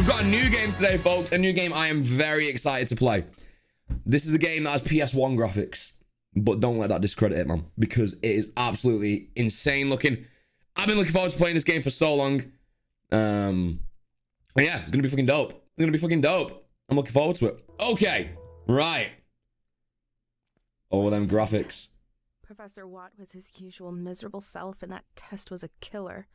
We've got a new game today, folks. A new game I am very excited to play. This is a game that has PS1 graphics, but don't let that discredit it, man, because it is absolutely insane looking. I've been looking forward to playing this game for so long. Um, yeah, it's gonna be fucking dope. It's gonna be fucking dope. I'm looking forward to it. Okay, right. All them graphics. Professor Watt was his usual miserable self, and that test was a killer.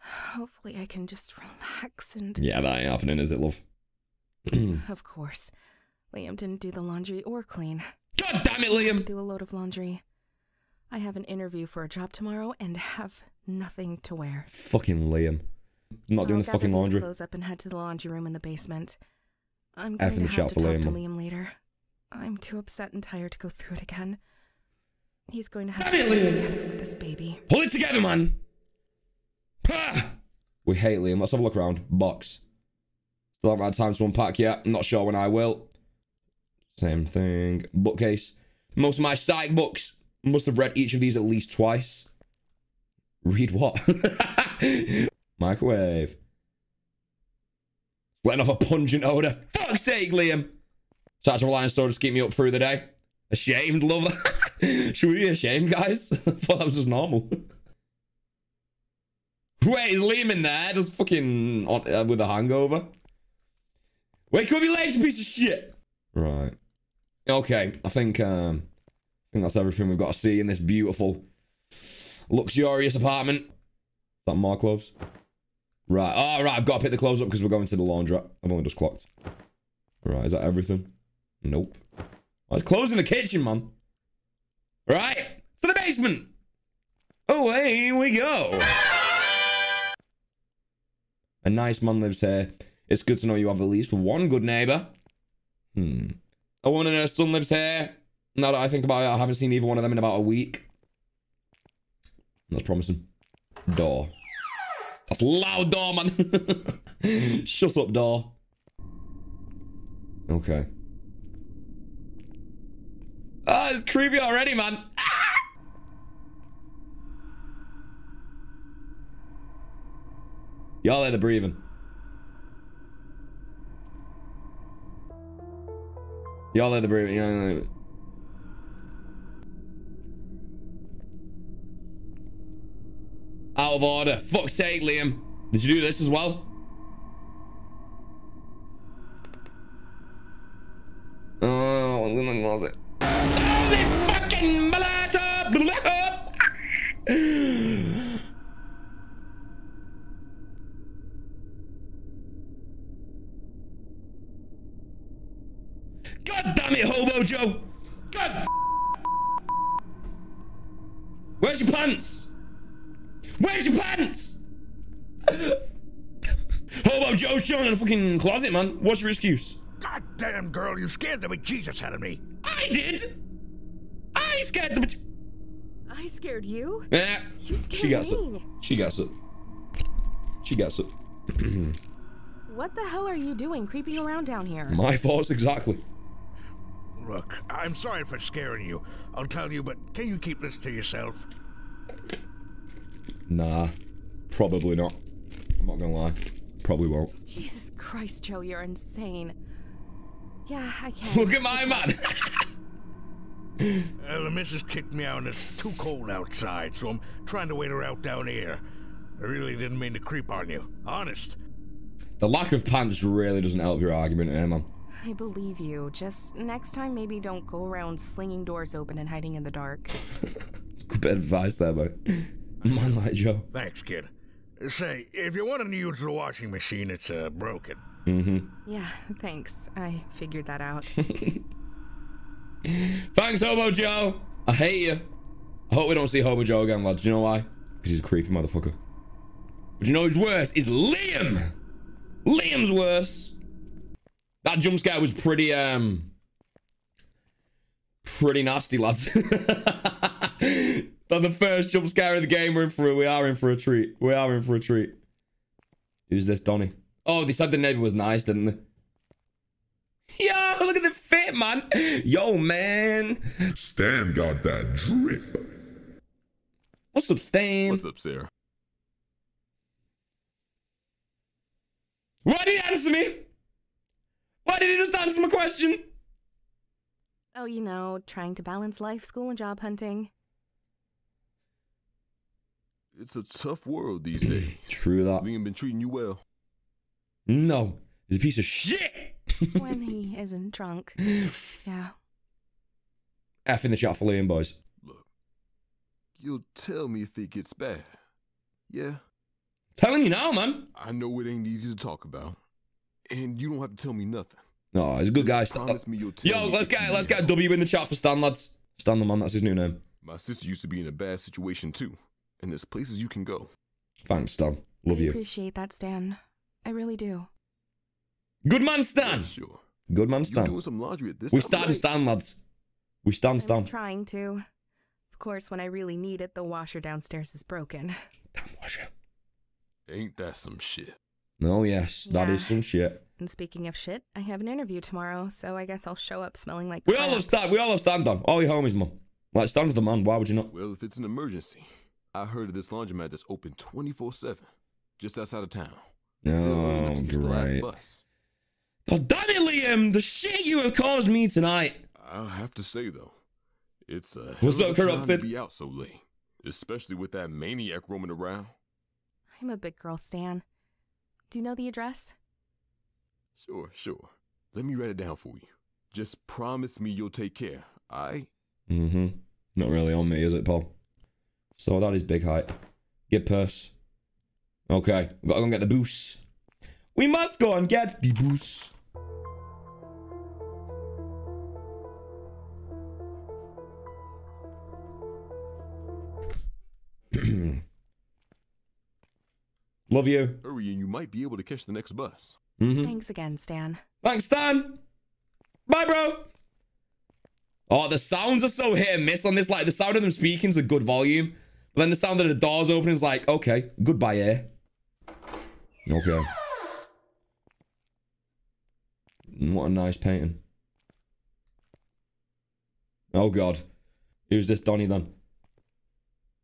Hopefully, I can just relax and. Yeah, that ain't happening, is it, love? of course. Liam didn't do the laundry or clean. God damn it, Liam! do a load of laundry. I have an interview for a job tomorrow and have nothing to wear. Fucking Liam. I'm not doing I'll the fucking laundry. Clothes up and head to the laundry room in the basement. I'm going in to the have to for talk Liam, to. Liam later. I'm too upset and tired to go through it again. He's going to have Damn to it, Liam. together for this baby. Pull it together, man. We hate Liam. Let's have a look around. Box. Still haven't had time to unpack yet. I'm not sure when I will. Same thing. Bookcase. Most of my psych books must have read each of these at least twice. Read what? Microwave. Letting off a pungent odor. Fuck's sake, Liam. Such a reliance store to keep me up through the day. Ashamed, love that. Should we be ashamed, guys? I thought that was just normal. Wait, Liam in there? Just fucking on, uh, with a hangover? Wake up, you lazy piece of shit! Right. Okay, I think um, I think that's everything we've got to see in this beautiful, luxurious apartment. Is that more clothes? Right. Oh, right. I've got to pick the clothes up because we're going to the laundrette. I've only just clocked. Right. Is that everything? Nope. Oh, there's closing the kitchen, man. Right. To the basement. Away we go. A nice man lives here. It's good to know you have at least one good neighbor. Hmm. A woman and her son lives here. Now that I think about it, I haven't seen either one of them in about a week. That's promising. Door. That's loud door, man. Shut up, door. Okay. Ah, it's creepy already, man. Y'all had the breathing. Y'all had the breathing. Y'all hear the- Out of order. Fuck's sake, Liam. Did you do this as well? Oh, in the closet. Oh, they fucking blast God damn it, Hobo Joe! God. Where's your pants? Where's your pants? Hobo Joe's chilling in a fucking closet, man. What's your excuse? God damn, girl, you scared the bejesus out of me. I did. I scared the. I scared you? Yeah. You scared She gets it. me. She gets it. She gets it. What the hell are you doing creeping around down here? My thoughts exactly. Look, I'm sorry for scaring you. I'll tell you, but can you keep this to yourself? Nah, probably not. I'm not gonna lie. Probably won't. Jesus Christ, Joe, you're insane. Yeah, I can't. Look at my man. Uh, the missus kicked me out and it's too cold outside, so I'm trying to wait her out down here. I really didn't mean to creep on you. Honest. the lack of pants really doesn't help your argument here, man. I believe you. Just next time, maybe don't go around slinging doors open and hiding in the dark. Good bit of advice there, mate. Man like Joe. Thanks, kid. Say, if you want to use the washing machine, it's uh, broken. Mhm. Yeah, thanks. I figured that out. Thanks, Hobo Joe. I hate you. I hope we don't see Hobo Joe again, lads. Do you know why? Because he's a creepy motherfucker. But you know who's worse? Is Liam. Liam's worse. That jump scare was pretty, um, pretty nasty, lads. That the first jump scare of the game. We're in for we are in for a treat. We are in for a treat. Who's this, Donny? Oh, they said the neighbor was nice, didn't they? Yo, look at the fit, man. Yo, man. Stan got that drip. What's up, Stan? What's up, Sarah? Why did you answer me? Why did he just answer my question? Oh, you know, trying to balance life, school, and job hunting. It's a tough world these days. True that. Liam been treating you well. No, he's a piece of shit. when he isn't drunk. Yeah. F in the chat for Liam, boys. Look, you'll tell me if it gets bad. Yeah, Telling you now, man. I know it ain't easy to talk about, and you don't have to tell me nothing. No, he's a good guy. Promise me you'll tell Yo, me let's get let's get a. W in the chat for Stan, lads. Stan the man, that's his new name. My sister used to be in a bad situation too, and there's places you can go. Thanks, Stan. Love I you. appreciate that, Stan. I really do. Good man, Stan. Yeah, sure. Good man, You Stan. doing some laundry at this We time of stand night? Stan, lads. We stand I'm Stan. trying to. Of course, when I really need it, the washer downstairs is broken. Damn washer. Ain't that some shit? Oh yes, that is Yeah. some shit. And speaking of shit, I have an interview tomorrow, so I guess I'll show up smelling like We crap. all love Stan. We all love Stan, Don. All your homies, man. Like Stan's the man. Why would you not? Well, if it's an emergency, I heard of this laundromat that's open 24 7, just outside of town. Still early enough Oh, to catch the last great. bus. God damn it, Liam! The shit you have caused me tonight. I'll have to say though, it's a What's hell up, of a Corrupted? to be out so late, especially with that maniac roaming around. I'm a big girl, Stan. Do you know the address? Sure, sure. Let me write it down for you. Just promise me you'll take care. I Mm-hmm. Not really on me, is it, Paul? So that is big height. Get purse. Okay, we gotta go and get the boost. We must go and get the boost. Love you. hurry and you might be able to catch the next bus. Mm-hmm. Thanks again, Stan. Thanks, Stan. Bye, bro. Oh, the sounds are so hit and miss on this. Like, the sound of them speaking is a good volume. But then the sound of the doors opening is like, okay, goodbye, air. Okay. Mm, What a nice painting. Oh, God. Who's this Donny then?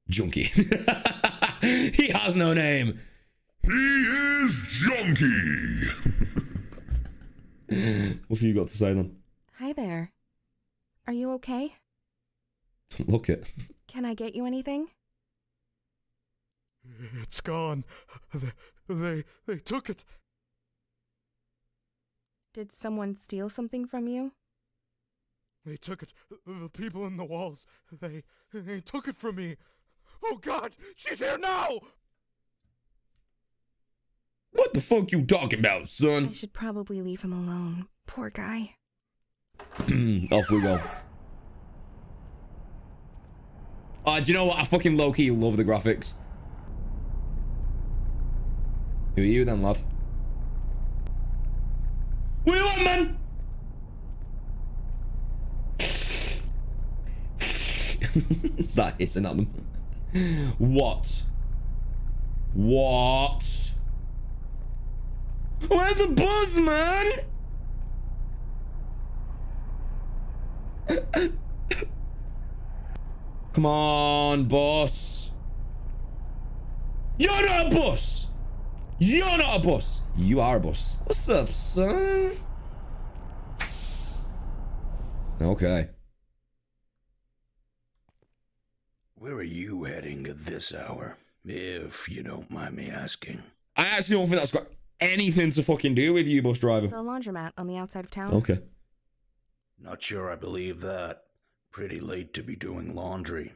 Junkie. he has no name. He is junky. What have you got to say then? Hi there. Are you okay? Look it. Can I get you anything? It's gone. They, they, they took it. Did someone steal something from you? They took it. The people in the walls. They, they took it from me. Oh God, she's here now. What the fuck you talking about, son? I should probably leave him alone. Poor guy. Off we go. Uh, do you know what? I fucking low-key love the graphics. Who are you then, lad? What do you want, man? Start hissing at them. What? What? Where's the buzz, man? Come on, boss. You're not a boss. You're not a boss. You are a boss. What's up, son? Okay. Where are you heading at this hour, if you don't mind me asking? I actually don't think that's got anything to fucking do with you, bus driver. The laundromat on the outside of town. Okay. Not sure I believe that. Pretty late to be doing laundry.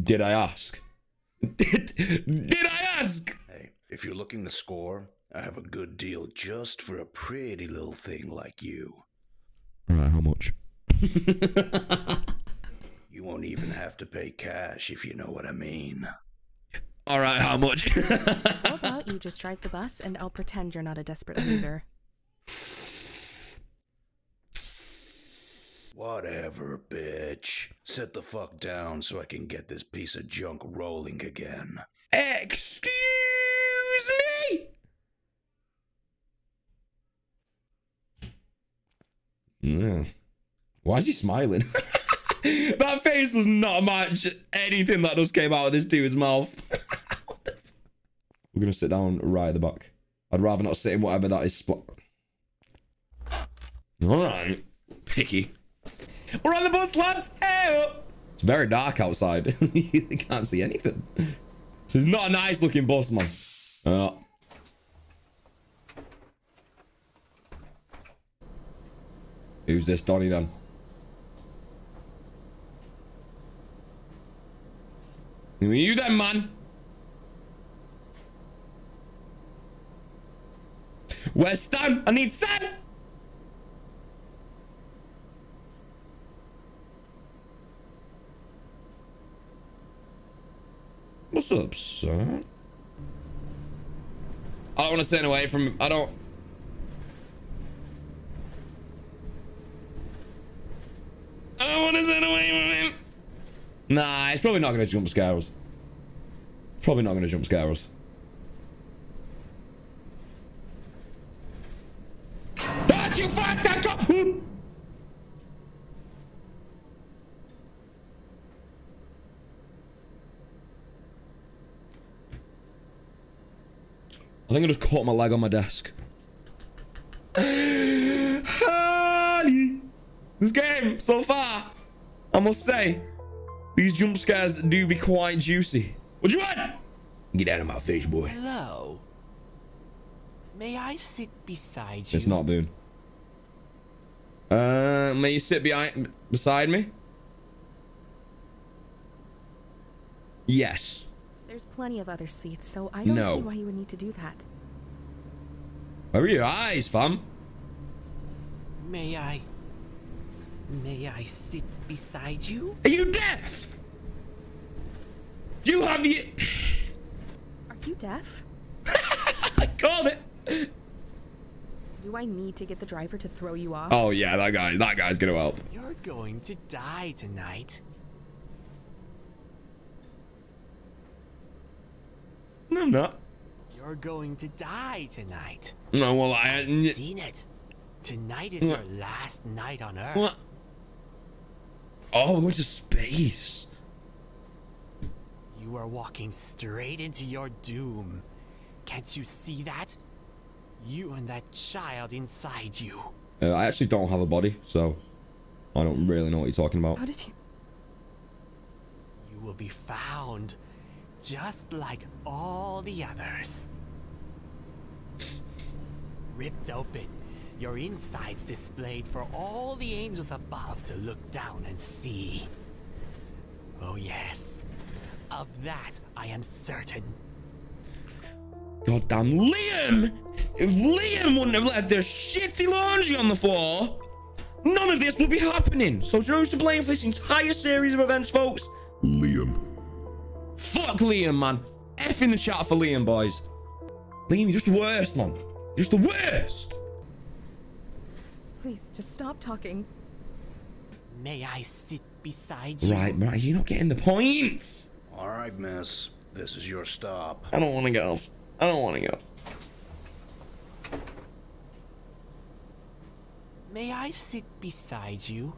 Did I ask? Did, did I ask? Hey, if you're looking to score, I have a good deal just for a pretty little thing like you. Alright, how much? You won't even have to pay cash if you know what I mean. Alright, how much? How about you just drive the bus and I'll pretend you're not a desperate loser? Whatever, bitch. Sit the fuck down so I can get this piece of junk rolling again. Excuse me? Yeah. Why is he smiling? that face does not match anything that just came out of this dude's mouth. What the f- We're gonna sit down right at the back. I'd rather not sit in whatever that is. All right, picky. We're on the bus, lads. Hey It's very dark outside. you can't see anything. This is not a nice looking bus, man. Uh, who's this Donny then? Who are you then, man? Where's Stan? I need Stan! What's up, son? I don't want to stand away from. I don't. I don't want to stand away from him. Nah, it's probably not going to jump scare us. Probably not going to jump scare think I just caught my leg on my desk. Harley! This game, so far, I must say, these jump scares do be quite juicy. What you want? Get out of my face, boy. Hello. May I sit beside you? It's not Boone. Uh, may you sit behind, beside me? Yes. There's plenty of other seats, so I don't No. see why you would need to do that. Where are your eyes, fam? May I? May I sit beside you? Are you deaf? You have you. Are you deaf? I called it. Do I need to get the driver to throw you off? Oh yeah, that guy. That guy's gonna help. You're going to die tonight. No, I'm not. You're going to die tonight. No, well, I. I've seen it. Tonight is your last night on Earth. What? Oh, we're to space. You are walking straight into your doom. Can't you see that? You and that child inside you. Uh, I actually don't have a body, so I don't really know what you're talking about. How did you? You will be found just like all the others. Ripped open, your insides displayed for all the angels above to look down and see. Oh, yes. Of that, I am certain. Goddamn Liam! If Liam wouldn't have left their shitty laundry on the floor, none of this would be happening. So who's to blame for this entire series of events, folks? Liam. Fuck Liam, man. F in the chat for Liam, boys. Liam, you're just the worst, man. You're just the worst. Please, just stop talking. May I sit beside you? Right, right, you're not getting the point. All right, miss. This is your stop. I don't want to get off. I don't want to get off. May I sit beside you?